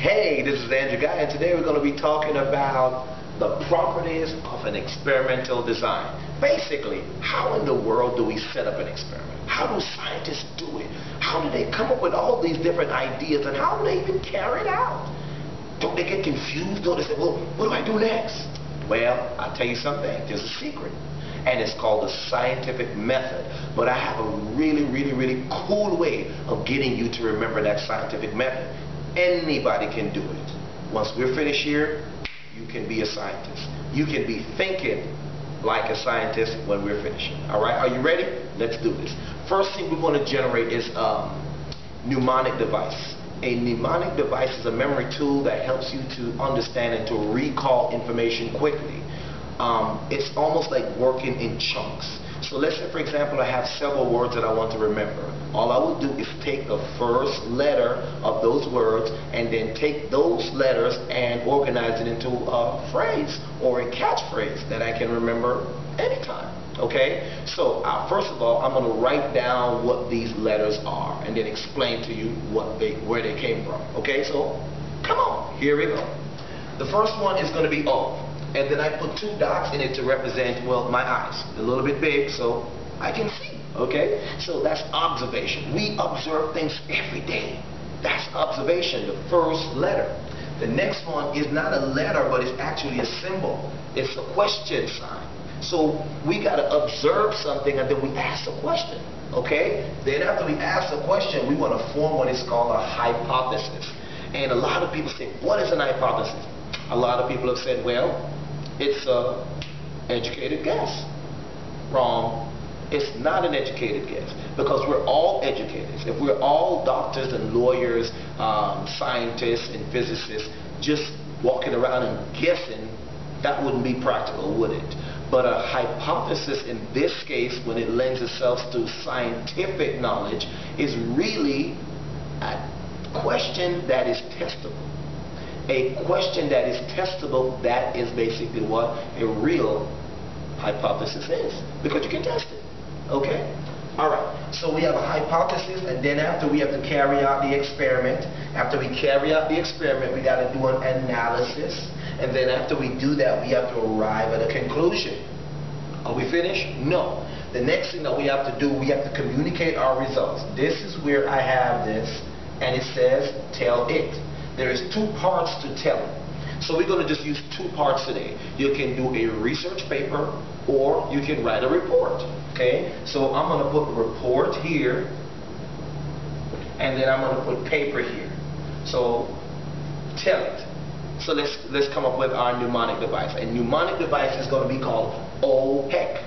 Hey, this is Andrew Guy, and today we're going to be talking about the properties of an experimental design. Basically, how in the world do we set up an experiment? How do scientists do it? How do they come up with all these different ideas, and how do they even carry it out? Don't they get confused? Don't they say, well, what do I do next? Well, I'll tell you something. There's a secret and it's called the scientific method. But I have a really, really, really cool way of getting you to remember that scientific method. Anybody can do it. Once we're finished here, you can be a scientist. You can be thinking like a scientist when we're finishing. All right, are you ready? Let's do this. First thing we want to generate is a mnemonic device. A mnemonic device is a memory tool that helps you to understand and to recall information quickly. Um, it's almost like working in chunks. So let's say, for example, I have several words that I want to remember. All I will do is take the first letter of those words and then take those letters and organize it into a phrase or a catchphrase that I can remember anytime. Okay? So uh, first of all, I'm going to write down what these letters are and then explain to you what they, where they came from. Okay? So come on. Here we go. The first one is going to be O and then I put two dots in it to represent, well, my eyes. A little bit big, so I can see, okay? So that's observation. We observe things every day. That's observation, the first letter. The next one is not a letter, but it's actually a symbol. It's a question sign. So we got to observe something and then we ask a question, okay? Then after we ask a question, we want to form what is called a hypothesis. And a lot of people say, what is an hypothesis? A lot of people have said, well, it's a educated guess. Wrong. It's not an educated guess because we're all educators. If we're all doctors and lawyers, um, scientists and physicists just walking around and guessing, that wouldn't be practical, would it? But a hypothesis in this case, when it lends itself to scientific knowledge, is really a question that is testable a question that is testable, that is basically what a real hypothesis is. Because you can test it. Okay? Alright, so we have a hypothesis and then after we have to carry out the experiment. After we carry out the experiment, we got to do an analysis. And then after we do that, we have to arrive at a conclusion. Are we finished? No. The next thing that we have to do, we have to communicate our results. This is where I have this, and it says, tell it. There is two parts to telling. So we're going to just use two parts today. You can do a research paper or you can write a report. Okay? So I'm going to put report here and then I'm going to put paper here. So tell it. So let's let's come up with our mnemonic device. A mnemonic device is going to be called Oh heck.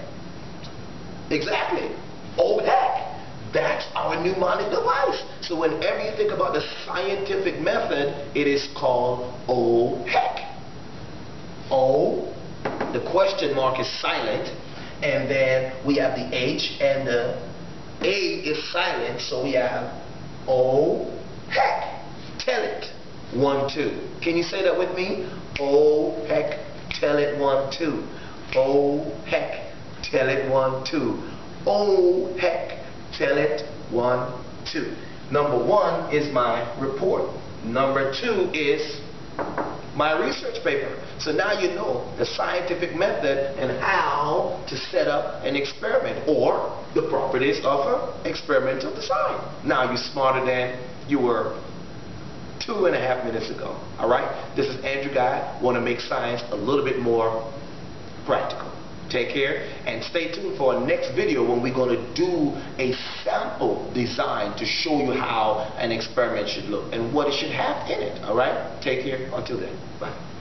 Exactly. Oh heck. That's our mnemonic device. So whenever you think about the scientific method, it is called oh heck. Oh, the question mark is silent, and then we have the H, and the A is silent, so we have oh heck. Tell it. One, two. Can you say that with me? Oh heck, tell it one, two. Oh heck, tell it one, two. Oh heck, Tell it, one, two. Number one is my report. Number two is my research paper. So now you know the scientific method and how to set up an experiment or the properties of an experimental design. Now you're smarter than you were two and a half minutes ago. All right? This is Andrew Guy. Want to make science a little bit more practical. Take care and stay tuned for our next video when we're going to do a sample design to show you how an experiment should look and what it should have in it. All right? Take care. Until then. Bye.